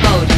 that.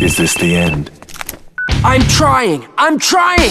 Is this the end? I'm trying! I'm trying!